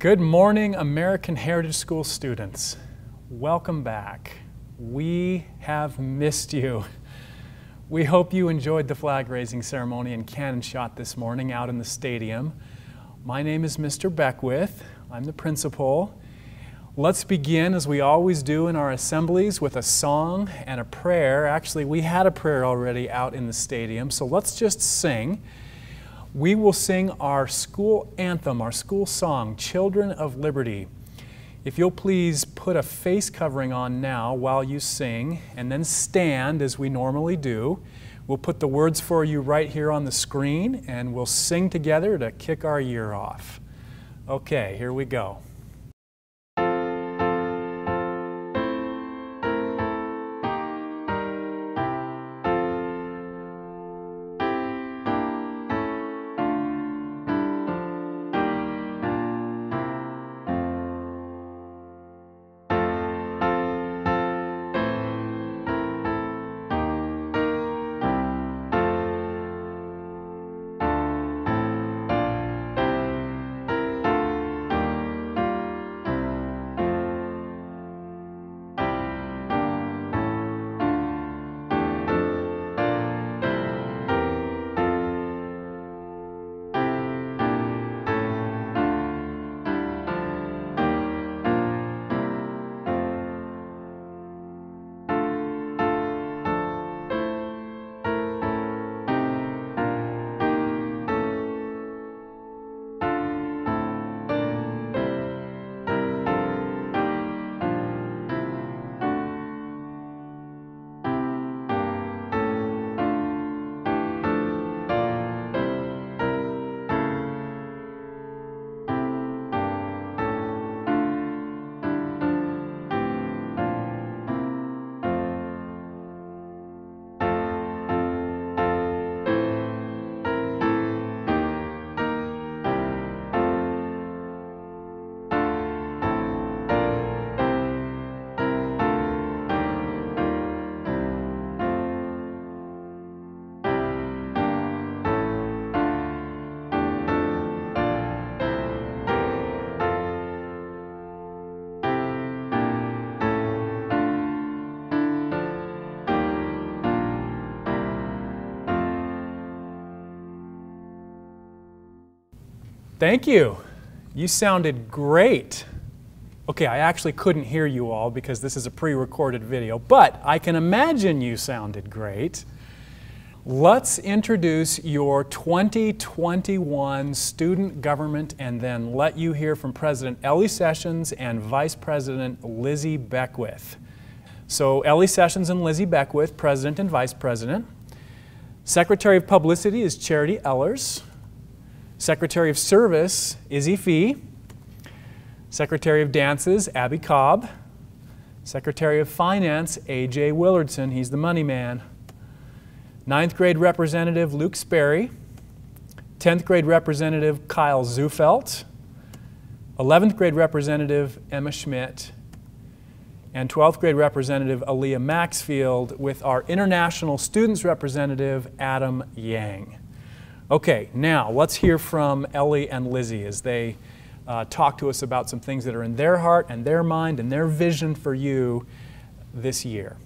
Good morning, American Heritage School students. Welcome back. We have missed you. We hope you enjoyed the flag raising ceremony and cannon shot this morning out in the stadium. My name is Mr. Beckwith. I'm the principal. Let's begin, as we always do in our assemblies, with a song and a prayer. Actually, we had a prayer already out in the stadium, so let's just sing. We will sing our school anthem, our school song, Children of Liberty. If you'll please put a face covering on now while you sing, and then stand as we normally do. We'll put the words for you right here on the screen, and we'll sing together to kick our year off. Okay, here we go. Thank you. You sounded great. Okay, I actually couldn't hear you all because this is a pre recorded video, but I can imagine you sounded great. Let's introduce your 2021 student government and then let you hear from President Ellie Sessions and Vice President Lizzie Beckwith. So, Ellie Sessions and Lizzie Beckwith, President and Vice President. Secretary of Publicity is Charity Ellers. Secretary of Service, Izzy Fee. Secretary of Dances, Abby Cobb. Secretary of Finance, A.J. Willardson. He's the money man. Ninth grade representative, Luke Sperry. 10th grade representative, Kyle Zufelt. 11th grade representative, Emma Schmidt. And 12th grade representative, Aaliyah Maxfield, with our international students representative, Adam Yang. Okay, now let's hear from Ellie and Lizzie as they uh, talk to us about some things that are in their heart and their mind and their vision for you this year.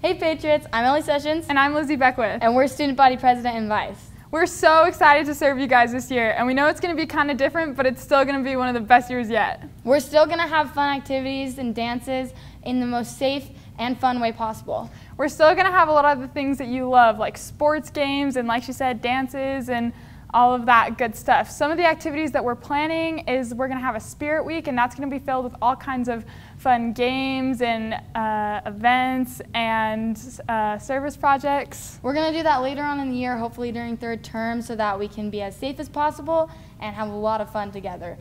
Hey Patriots, I'm Ellie Sessions. And I'm Lizzie Beckwith. And we're Student Body President and Vice. We're so excited to serve you guys this year, and we know it's going to be kind of different, but it's still going to be one of the best years yet. We're still going to have fun activities and dances in the most safe and fun way possible. We're still going to have a lot of the things that you love, like sports games and, like she said, dances and all of that good stuff. Some of the activities that we're planning is we're going to have a spirit week, and that's going to be filled with all kinds of fun games and uh, events and uh, service projects. We're going to do that later on in the year, hopefully during third term, so that we can be as safe as possible and have a lot of fun together.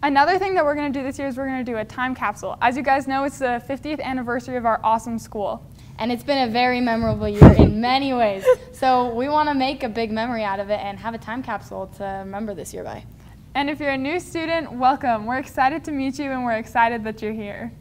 Another thing that we're going to do this year is we're going to do a time capsule. As you guys know, it's the 50th anniversary of our awesome school. And it's been a very memorable year in many ways. So we want to make a big memory out of it and have a time capsule to remember this year by. And if you're a new student, welcome. We're excited to meet you and we're excited that you're here.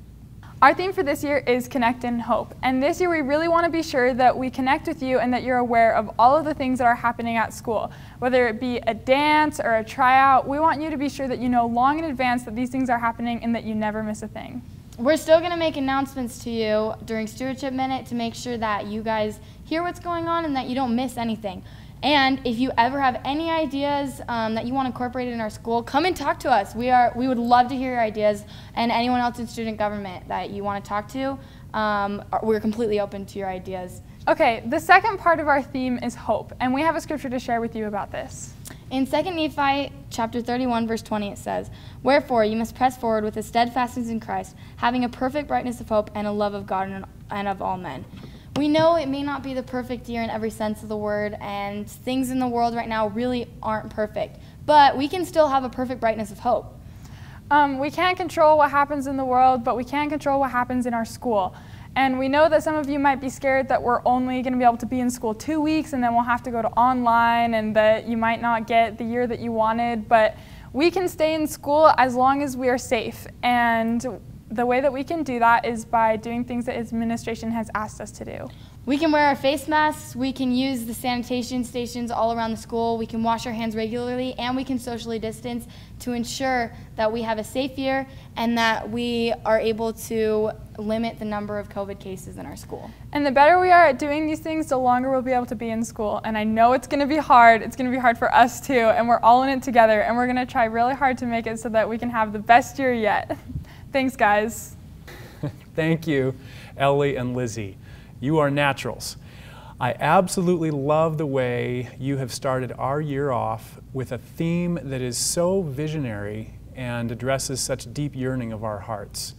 Our theme for this year is Connect and Hope. And this year we really want to be sure that we connect with you and that you're aware of all of the things that are happening at school. Whether it be a dance or a tryout, we want you to be sure that you know long in advance that these things are happening and that you never miss a thing. We're still going to make announcements to you during Stewardship Minute to make sure that you guys hear what's going on and that you don't miss anything. And if you ever have any ideas um, that you want incorporated in our school, come and talk to us. We are we would love to hear your ideas and anyone else in student government that you want to talk to. Um, we're completely open to your ideas. Okay, the second part of our theme is hope, and we have a scripture to share with you about this. In 2 Nephi chapter 31 verse 20 it says, "Wherefore you must press forward with a steadfastness in Christ, having a perfect brightness of hope and a love of God and of all men." We know it may not be the perfect year in every sense of the word, and things in the world right now really aren't perfect. But we can still have a perfect brightness of hope. Um, we can't control what happens in the world, but we can control what happens in our school. And we know that some of you might be scared that we're only going to be able to be in school two weeks and then we'll have to go to online and that you might not get the year that you wanted. But we can stay in school as long as we are safe. And the way that we can do that is by doing things that administration has asked us to do. We can wear our face masks, we can use the sanitation stations all around the school, we can wash our hands regularly, and we can socially distance to ensure that we have a safe year and that we are able to limit the number of COVID cases in our school. And the better we are at doing these things, the longer we'll be able to be in school. And I know it's going to be hard. It's going to be hard for us too, and we're all in it together, and we're going to try really hard to make it so that we can have the best year yet. Thanks, guys. Thank you, Ellie and Lizzie. You are naturals. I absolutely love the way you have started our year off with a theme that is so visionary and addresses such deep yearning of our hearts.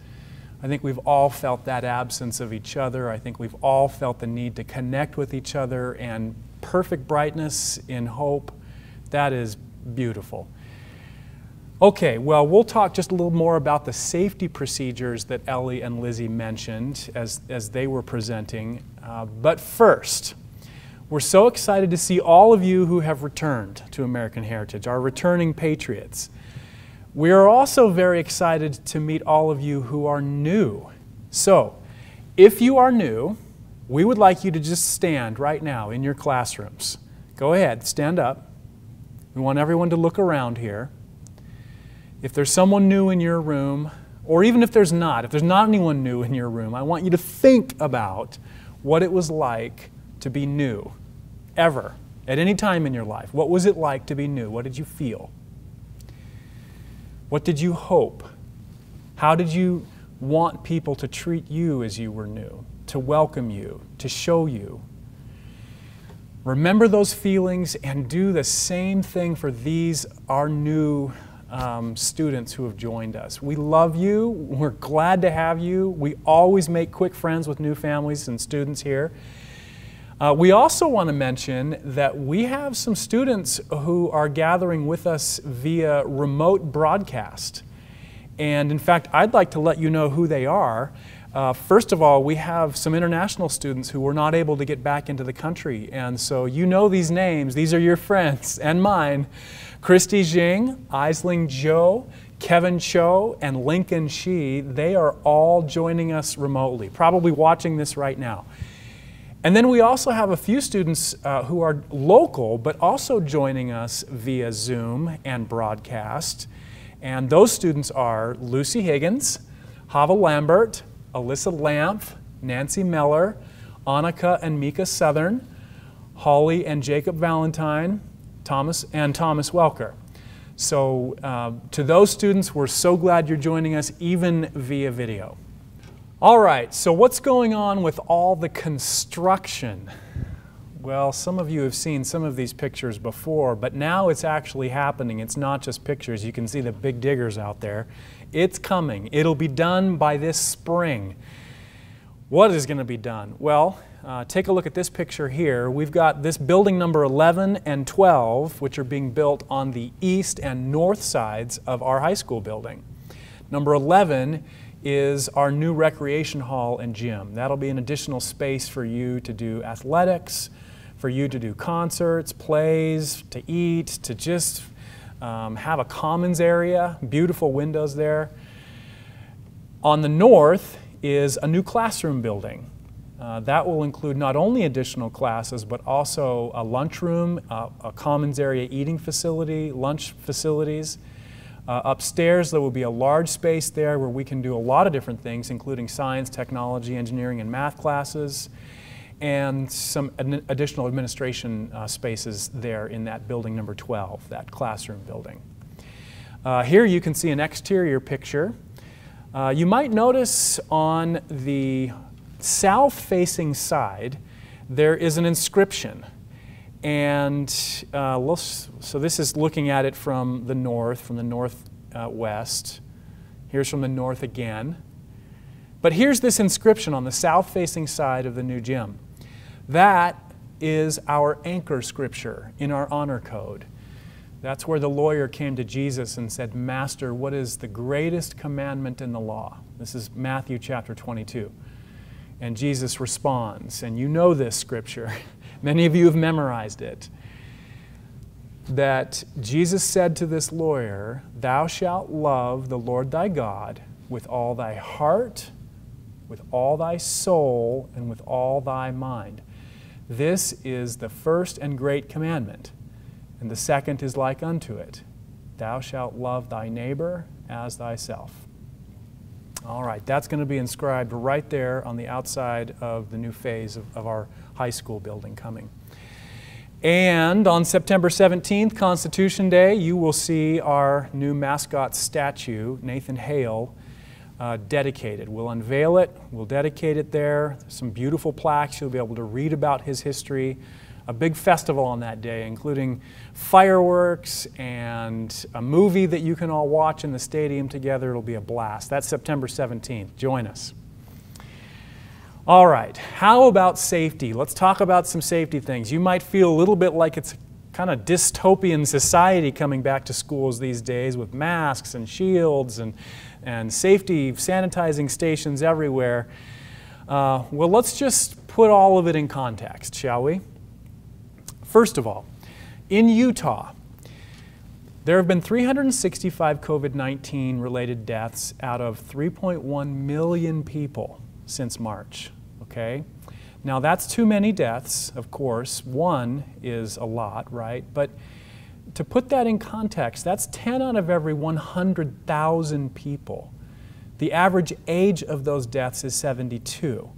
I think we've all felt that absence of each other. I think we've all felt the need to connect with each other and perfect brightness in hope. That is beautiful. Okay, well, we'll talk just a little more about the safety procedures that Ellie and Lizzie mentioned as, as they were presenting. Uh, but first, we're so excited to see all of you who have returned to American Heritage, our returning patriots. We are also very excited to meet all of you who are new. So, if you are new, we would like you to just stand right now in your classrooms. Go ahead, stand up. We want everyone to look around here if there's someone new in your room, or even if there's not, if there's not anyone new in your room, I want you to think about what it was like to be new, ever, at any time in your life. What was it like to be new? What did you feel? What did you hope? How did you want people to treat you as you were new, to welcome you, to show you? Remember those feelings and do the same thing for these, our new um, students who have joined us. We love you. We're glad to have you. We always make quick friends with new families and students here. Uh, we also want to mention that we have some students who are gathering with us via remote broadcast. And in fact, I'd like to let you know who they are. Uh, first of all, we have some international students who were not able to get back into the country. And so you know these names, these are your friends and mine. Christy Jing, Isling Joe, Kevin Cho, and Lincoln Shi, they are all joining us remotely, probably watching this right now. And then we also have a few students uh, who are local, but also joining us via Zoom and broadcast. And those students are Lucy Higgins, Hava Lambert, Alyssa Lamp, Nancy Meller, Annika and Mika Southern, Holly and Jacob Valentine, Thomas and Thomas Welker. So uh, to those students, we're so glad you're joining us even via video. All right, so what's going on with all the construction? Well, some of you have seen some of these pictures before, but now it's actually happening. It's not just pictures. You can see the big diggers out there. It's coming. It'll be done by this spring. What is going to be done? Well, uh, take a look at this picture here. We've got this building number 11 and 12, which are being built on the east and north sides of our high school building. Number 11 is our new recreation hall and gym. That'll be an additional space for you to do athletics, for you to do concerts, plays, to eat, to just um, have a commons area, beautiful windows there. On the north is a new classroom building. Uh, that will include not only additional classes, but also a lunchroom, uh, a commons area eating facility, lunch facilities. Uh, upstairs, there will be a large space there where we can do a lot of different things, including science, technology, engineering, and math classes, and some ad additional administration uh, spaces there in that building number 12, that classroom building. Uh, here you can see an exterior picture. Uh, you might notice on the south facing side, there is an inscription. And uh, so this is looking at it from the north, from the northwest. Uh, here's from the north again. But here's this inscription on the south facing side of the new gym. That is our anchor scripture in our honor code. That's where the lawyer came to Jesus and said, Master, what is the greatest commandment in the law? This is Matthew chapter 22. And Jesus responds, and you know this scripture, many of you have memorized it, that Jesus said to this lawyer, Thou shalt love the Lord thy God with all thy heart, with all thy soul, and with all thy mind. This is the first and great commandment, and the second is like unto it Thou shalt love thy neighbor as thyself. All right, that's going to be inscribed right there on the outside of the new phase of, of our high school building coming. And on September 17th, Constitution Day, you will see our new mascot statue, Nathan Hale, uh, dedicated. We'll unveil it, we'll dedicate it there. Some beautiful plaques. You'll be able to read about his history a big festival on that day, including fireworks and a movie that you can all watch in the stadium together. It'll be a blast. That's September 17th. Join us. All right, how about safety? Let's talk about some safety things. You might feel a little bit like it's kind of dystopian society coming back to schools these days with masks and shields and, and safety sanitizing stations everywhere. Uh, well, let's just put all of it in context, shall we? First of all, in Utah, there have been 365 COVID 19 related deaths out of 3.1 million people since March. Okay? Now, that's too many deaths, of course. One is a lot, right? But to put that in context, that's 10 out of every 100,000 people. The average age of those deaths is 72.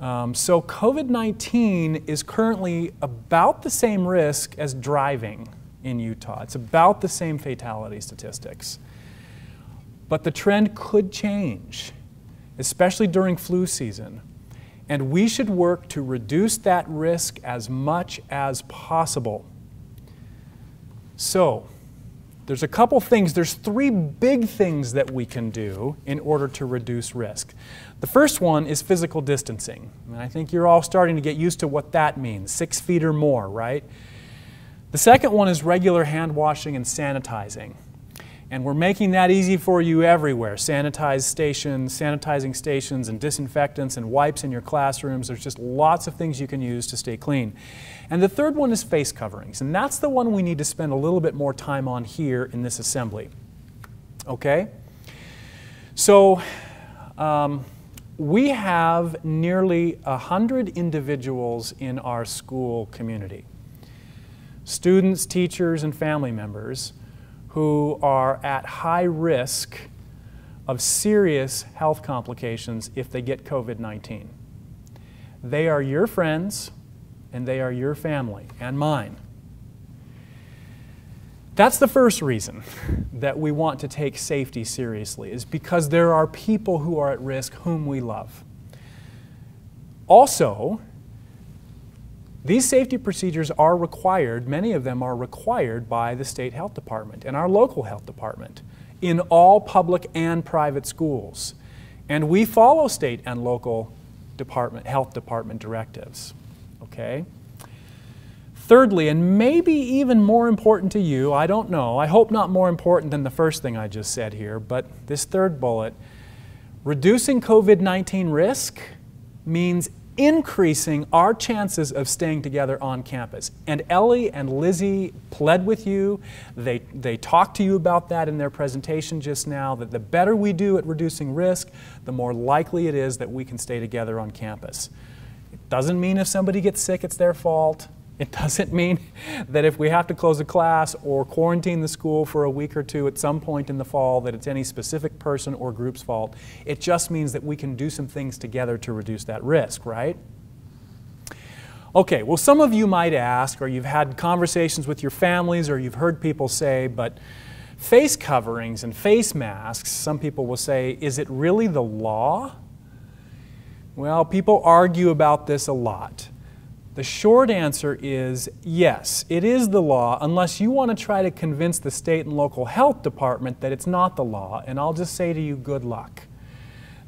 Um, so COVID 19 is currently about the same risk as driving in Utah. It's about the same fatality statistics. But the trend could change, especially during flu season. And we should work to reduce that risk as much as possible. So, there's a couple things, there's three big things that we can do in order to reduce risk. The first one is physical distancing. And I think you're all starting to get used to what that means six feet or more, right? The second one is regular hand washing and sanitizing. And we're making that easy for you everywhere. Sanitize stations, sanitizing stations, and disinfectants and wipes in your classrooms. There's just lots of things you can use to stay clean. And the third one is face coverings. And that's the one we need to spend a little bit more time on here in this assembly. Okay? So, um, we have nearly 100 individuals in our school community students, teachers, and family members who are at high risk of serious health complications if they get COVID 19. They are your friends and they are your family and mine. That's the first reason that we want to take safety seriously, is because there are people who are at risk whom we love. Also, these safety procedures are required, many of them are required by the state health department and our local health department in all public and private schools. And we follow state and local department, health department directives. Okay? Thirdly, and maybe even more important to you, I don't know, I hope not more important than the first thing I just said here, but this third bullet reducing COVID 19 risk means increasing our chances of staying together on campus. And Ellie and Lizzie pled with you. They, they talked to you about that in their presentation just now, that the better we do at reducing risk, the more likely it is that we can stay together on campus. It doesn't mean if somebody gets sick, it's their fault. It doesn't mean that if we have to close a class or quarantine the school for a week or two at some point in the fall that it's any specific person or group's fault. It just means that we can do some things together to reduce that risk, right? Okay, well, some of you might ask, or you've had conversations with your families, or you've heard people say, but face coverings and face masks, some people will say, is it really the law? Well, people argue about this a lot. The short answer is yes, it is the law, unless you want to try to convince the state and local health department that it's not the law, and I'll just say to you, good luck.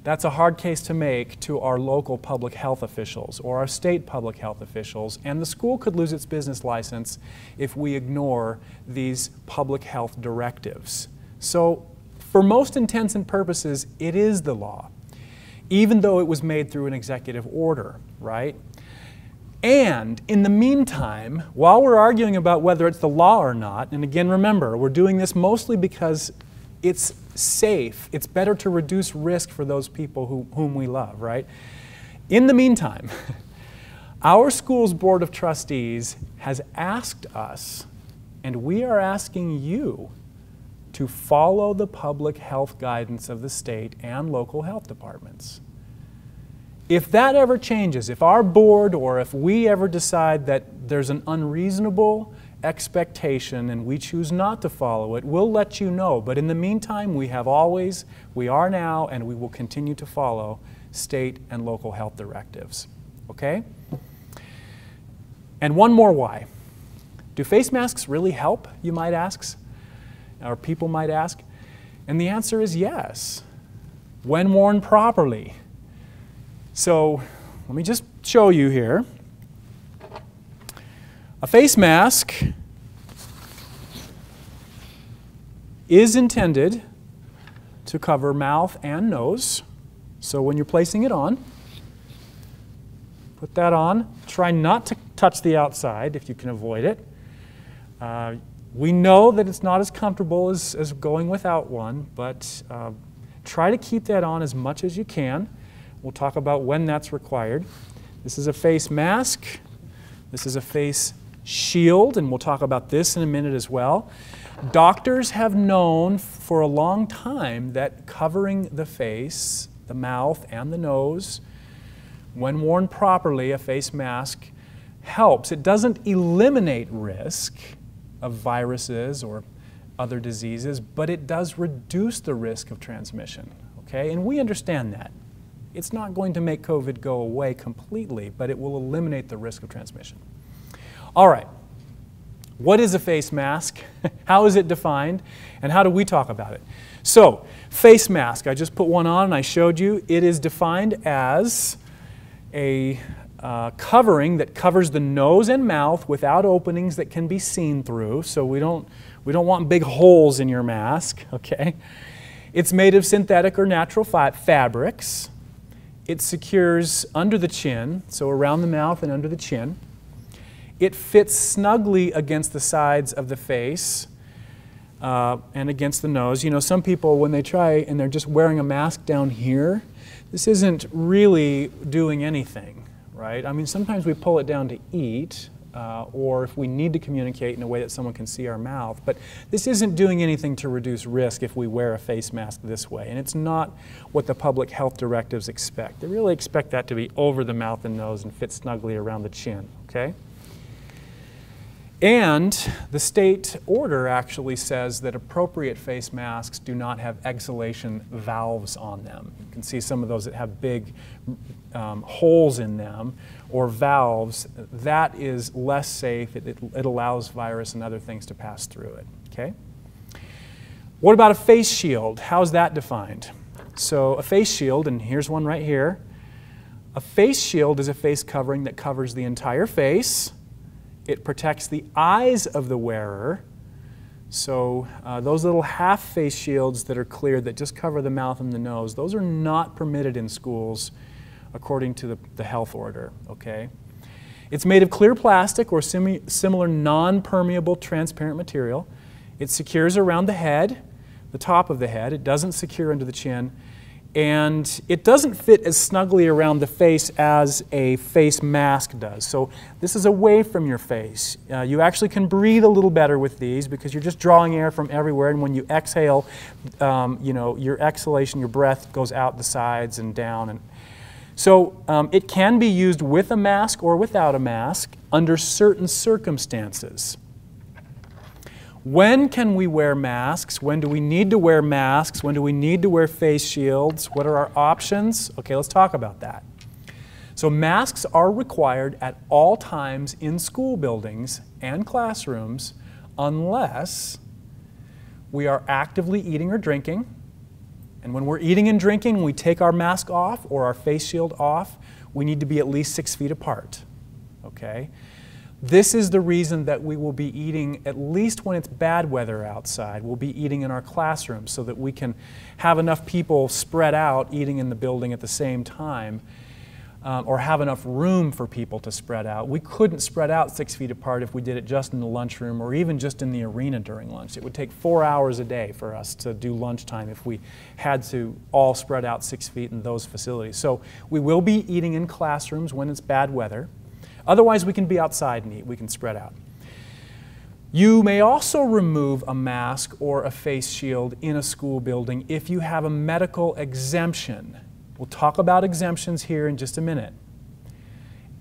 That's a hard case to make to our local public health officials or our state public health officials, and the school could lose its business license if we ignore these public health directives. So, for most intents and purposes, it is the law, even though it was made through an executive order, right? And in the meantime, while we're arguing about whether it's the law or not, and again, remember, we're doing this mostly because it's safe, it's better to reduce risk for those people who, whom we love, right? In the meantime, our school's Board of Trustees has asked us, and we are asking you, to follow the public health guidance of the state and local health departments. If that ever changes, if our board or if we ever decide that there's an unreasonable expectation and we choose not to follow it, we'll let you know. But in the meantime, we have always, we are now, and we will continue to follow state and local health directives. Okay? And one more why. Do face masks really help, you might ask? Or people might ask? And the answer is yes, when worn properly. So let me just show you here. A face mask is intended to cover mouth and nose. So when you're placing it on, put that on. Try not to touch the outside if you can avoid it. Uh, we know that it's not as comfortable as, as going without one, but uh, try to keep that on as much as you can. We'll talk about when that's required. This is a face mask. This is a face shield, and we'll talk about this in a minute as well. Doctors have known for a long time that covering the face, the mouth, and the nose, when worn properly, a face mask helps. It doesn't eliminate risk of viruses or other diseases, but it does reduce the risk of transmission. Okay? And we understand that. It's not going to make COVID go away completely, but it will eliminate the risk of transmission. All right. What is a face mask? how is it defined? And how do we talk about it? So, face mask, I just put one on and I showed you. It is defined as a uh, covering that covers the nose and mouth without openings that can be seen through. So we don't, we don't want big holes in your mask, okay? It's made of synthetic or natural fa fabrics. It secures under the chin, so around the mouth and under the chin. It fits snugly against the sides of the face uh, and against the nose. You know, some people, when they try and they're just wearing a mask down here, this isn't really doing anything, right? I mean, sometimes we pull it down to eat, uh, or if we need to communicate in a way that someone can see our mouth. But this isn't doing anything to reduce risk if we wear a face mask this way. And it's not what the public health directives expect. They really expect that to be over the mouth and nose and fit snugly around the chin, okay? And the state order actually says that appropriate face masks do not have exhalation valves on them. You can see some of those that have big um, holes in them or valves. That is less safe. It, it, it allows virus and other things to pass through it. Okay? What about a face shield? How's that defined? So, a face shield, and here's one right here. A face shield is a face covering that covers the entire face it protects the eyes of the wearer. So uh, those little half face shields that are clear that just cover the mouth and the nose, those are not permitted in schools according to the, the health order, okay? It's made of clear plastic or simi- similar non permeable transparent material. It secures around the head, the top of the head. It doesn't secure under the chin. And it doesn't fit as snugly around the face as a face mask does. So this is away from your face. Uh, you actually can breathe a little better with these because you're just drawing air from everywhere. And when you exhale, um, you know, your exhalation, your breath goes out the sides and down. And so um, it can be used with a mask or without a mask under certain circumstances. When can we wear masks? When do we need to wear masks? When do we need to wear face shields? What are our options? Okay, let's talk about that. So, masks are required at all times in school buildings and classrooms unless we are actively eating or drinking. And when we're eating and drinking, when we take our mask off or our face shield off, we need to be at least six feet apart. Okay? This is the reason that we will be eating, at least when it's bad weather outside, we'll be eating in our classrooms so that we can have enough people spread out eating in the building at the same time um, or have enough room for people to spread out. We couldn't spread out six feet apart if we did it just in the lunchroom or even just in the arena during lunch. It would take four hours a day for us to do lunchtime if we had to all spread out six feet in those facilities. So we will be eating in classrooms when it's bad weather. Otherwise, we can be outside and eat, we can spread out. You may also remove a mask or a face shield in a school building if you have a medical exemption. We'll talk about exemptions here in just a minute.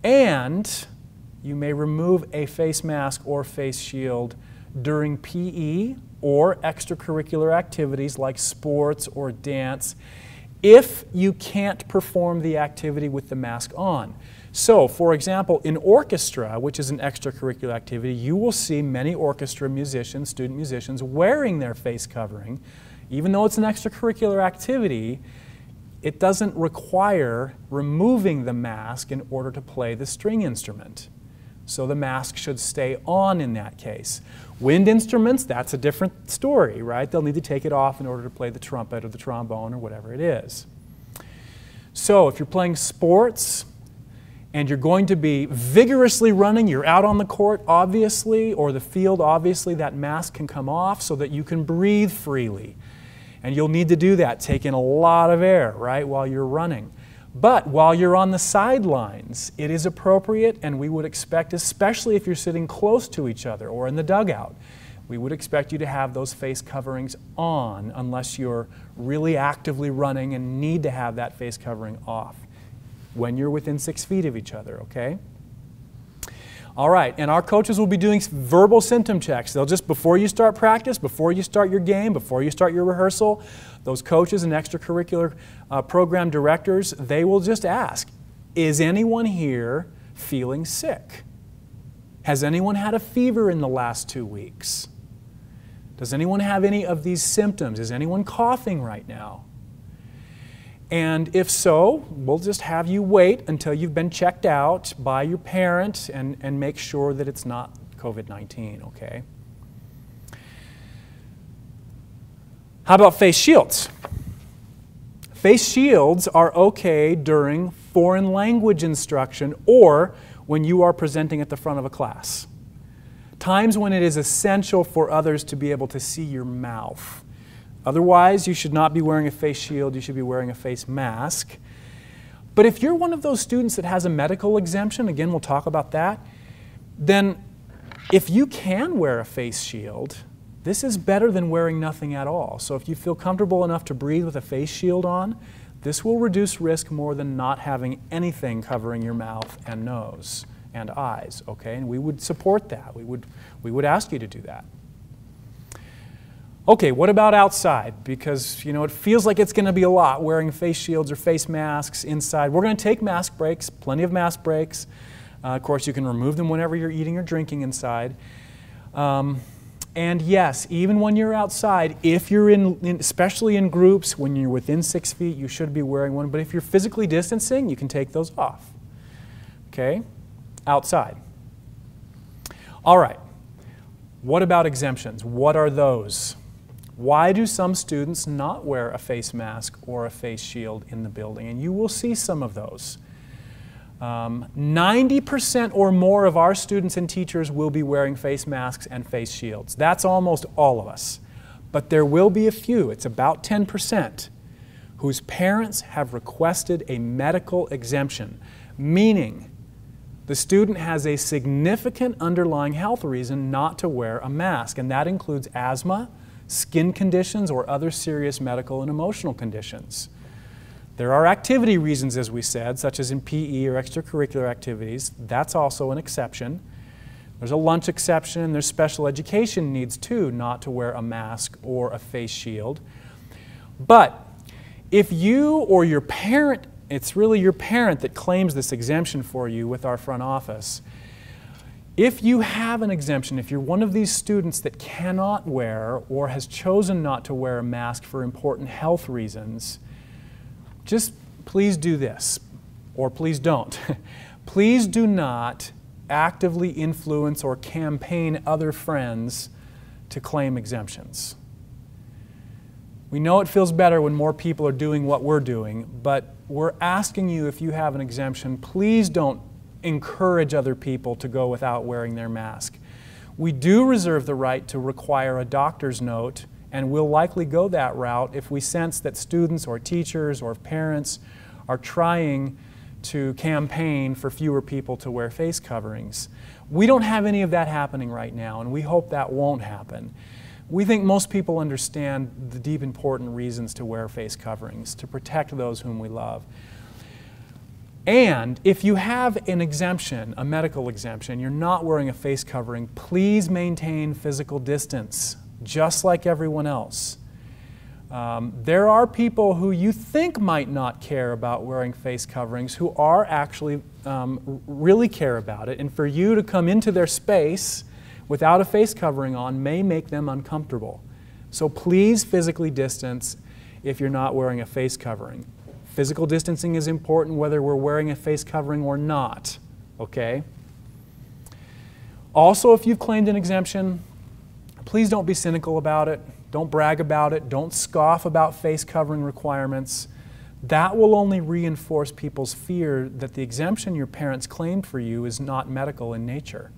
And you may remove a face mask or face shield during PE or extracurricular activities like sports or dance if you can't perform the activity with the mask on. So, for example, in orchestra, which is an extracurricular activity, you will see many orchestra musicians, student musicians, wearing their face covering. Even though it's an extracurricular activity, it doesn't require removing the mask in order to play the string instrument. So the mask should stay on in that case. Wind instruments, that's a different story, right? They'll need to take it off in order to play the trumpet or the trombone or whatever it is. So if you're playing sports, and you're going to be vigorously running, you're out on the court, obviously, or the field, obviously, that mask can come off so that you can breathe freely. And you'll need to do that, take in a lot of air, right, while you're running. But while you're on the sidelines, it is appropriate, and we would expect, especially if you're sitting close to each other or in the dugout, we would expect you to have those face coverings on unless you're really actively running and need to have that face covering off when you're within six feet of each other, okay? All right, and our coaches will be doing verbal symptom checks. They'll just, before you start practice, before you start your game, before you start your rehearsal, those coaches and extracurricular uh, program directors, they will just ask, is anyone here feeling sick? Has anyone had a fever in the last two weeks? Does anyone have any of these symptoms? Is anyone coughing right now? And if so, we'll just have you wait until you've been checked out by your parent and, and make sure that it's not COVID 19, okay? How about face shields? Face shields are okay during foreign language instruction or when you are presenting at the front of a class. Times when it is essential for others to be able to see your mouth. Otherwise, you should not be wearing a face shield, you should be wearing a face mask. But if you're one of those students that has a medical exemption, again, we'll talk about that, then if you can wear a face shield, this is better than wearing nothing at all. So if you feel comfortable enough to breathe with a face shield on, this will reduce risk more than not having anything covering your mouth and nose and eyes, okay? And we would support that. We would, we would ask you to do that. Okay, what about outside? Because, you know, it feels like it's going to be a lot wearing face shields or face masks inside. We're going to take mask breaks, plenty of mask breaks. Uh, of course, you can remove them whenever you're eating or drinking inside. Um, and yes, even when you're outside, if you're in, in, especially in groups, when you're within six feet, you should be wearing one. But if you're physically distancing, you can take those off. Okay? Outside. All right. What about exemptions? What are those? Why do some students not wear a face mask or a face shield in the building? And you will see some of those. Um, 90% or more of our students and teachers will be wearing face masks and face shields. That's almost all of us. But there will be a few, it's about 10%, whose parents have requested a medical exemption, meaning the student has a significant underlying health reason not to wear a mask, and that includes asthma, skin conditions, or other serious medical and emotional conditions. There are activity reasons, as we said, such as in PE or extracurricular activities. That's also an exception. There's a lunch exception, and there's special education needs too, not to wear a mask or a face shield. But if you or your parent, it's really your parent that claims this exemption for you with our front office. If you have an exemption, if you're one of these students that cannot wear or has chosen not to wear a mask for important health reasons, just please do this, or please don't. please do not actively influence or campaign other friends to claim exemptions. We know it feels better when more people are doing what we're doing, but we're asking you if you have an exemption, please don't encourage other people to go without wearing their mask. We do reserve the right to require a doctor's note and we'll likely go that route if we sense that students or teachers or parents are trying to campaign for fewer people to wear face coverings. We don't have any of that happening right now, and we hope that won't happen. We think most people understand the deep important reasons to wear face coverings, to protect those whom we love. And if you have an exemption, a medical exemption, you're not wearing a face covering, please maintain physical distance just like everyone else. Um, there are people who you think might not care about wearing face coverings who are actually um, really care about it. And for you to come into their space without a face covering on may make them uncomfortable. So please physically distance if you're not wearing a face covering. Physical distancing is important whether we're wearing a face covering or not, okay? Also, if you've claimed an exemption, Please don't be cynical about it. Don't brag about it. Don't scoff about face covering requirements. That will only reinforce people's fear that the exemption your parents claimed for you is not medical in nature.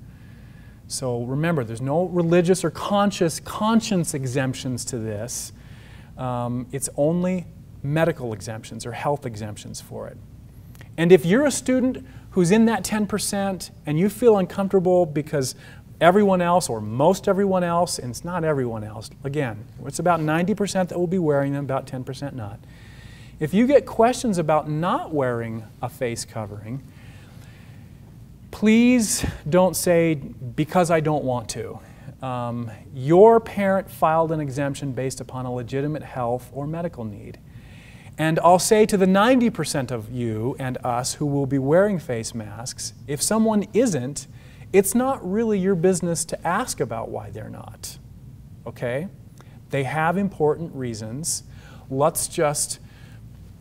So remember, there's no religious or conscious conscience exemptions to this. Um, it's only medical exemptions or health exemptions for it. And if you're a student who's in that 10% and you feel uncomfortable because everyone else or most everyone else, and it's not everyone else. Again, it's about 90% that will be wearing them, about 10% not. If you get questions about not wearing a face covering, please don't say, because I don't want to. Um, your parent filed an exemption based upon a legitimate health or medical need. And I'll say to the 90% of you and us who will be wearing face masks, if someone isn't, it's not really your business to ask about why they're not. Okay? They have important reasons. Let's just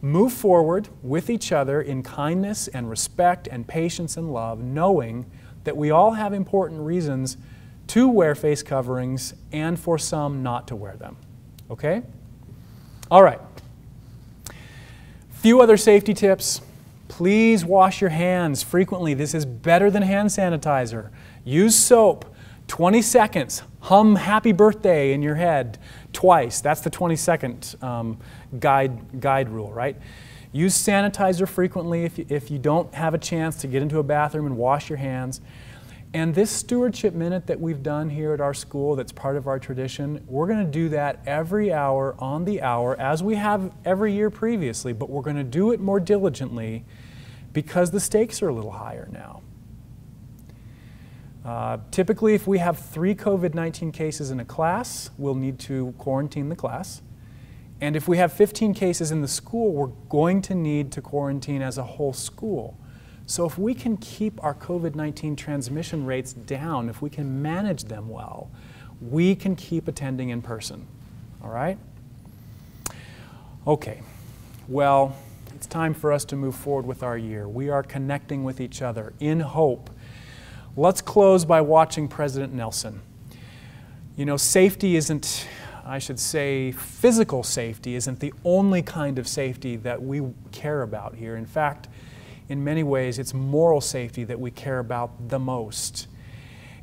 move forward with each other in kindness and respect and patience and love, knowing that we all have important reasons to wear face coverings and for some not to wear them. Okay? All right. Few other safety tips. Please wash your hands frequently. This is better than hand sanitizer. Use soap. 20 seconds. Hum happy birthday in your head twice. That's the 20 second um, guide, guide rule, right? Use sanitizer frequently if you, if you don't have a chance to get into a bathroom and wash your hands. And this stewardship minute that we've done here at our school, that's part of our tradition, we're going to do that every hour on the hour as we have every year previously, but we're going to do it more diligently because the stakes are a little higher now. Uh, typically, if we have three COVID 19 cases in a class, we'll need to quarantine the class. And if we have 15 cases in the school, we're going to need to quarantine as a whole school. So, if we can keep our COVID 19 transmission rates down, if we can manage them well, we can keep attending in person. All right? Okay. Well, it's time for us to move forward with our year. We are connecting with each other in hope. Let's close by watching President Nelson. You know, safety isn't I should say physical safety isn't the only kind of safety that we care about here. In fact, in many ways, it's moral safety that we care about the most.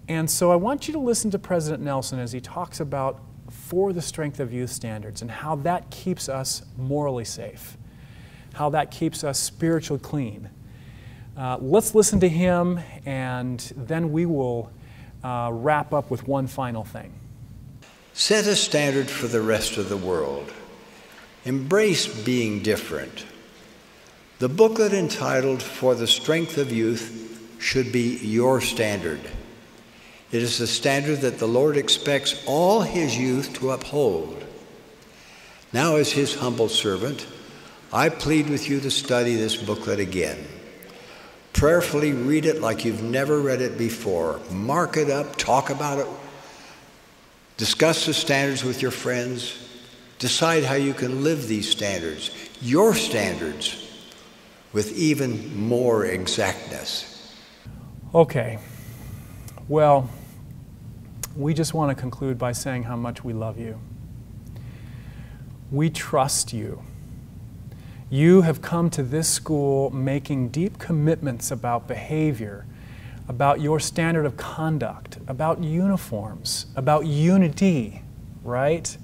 And so I want you to listen to President Nelson as he talks about for the strength of youth standards and how that keeps us morally safe, how that keeps us spiritually clean. Uh, let's listen to him, and then we will uh, wrap up with one final thing. Set a standard for the rest of the world. Embrace being different. The booklet entitled For the Strength of Youth should be your standard. It is the standard that the Lord expects all His youth to uphold. Now, as His humble servant, I plead with you to study this booklet again. Prayerfully read it like you've never read it before. Mark it up, talk about it, discuss the standards with your friends, decide how you can live these standards, your standards, with even more exactness. Okay. Well, we just want to conclude by saying how much we love you. We trust you. You have come to this school making deep commitments about behavior, about your standard of conduct, about uniforms, about unity, right?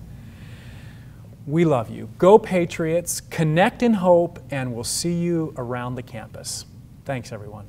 We love you. Go Patriots, connect in hope, and we'll see you around the campus. Thanks, everyone.